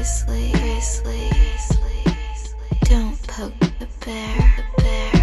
Grizzly, grizzly, grizzly, grizzly. Don't poke the bear, the bear.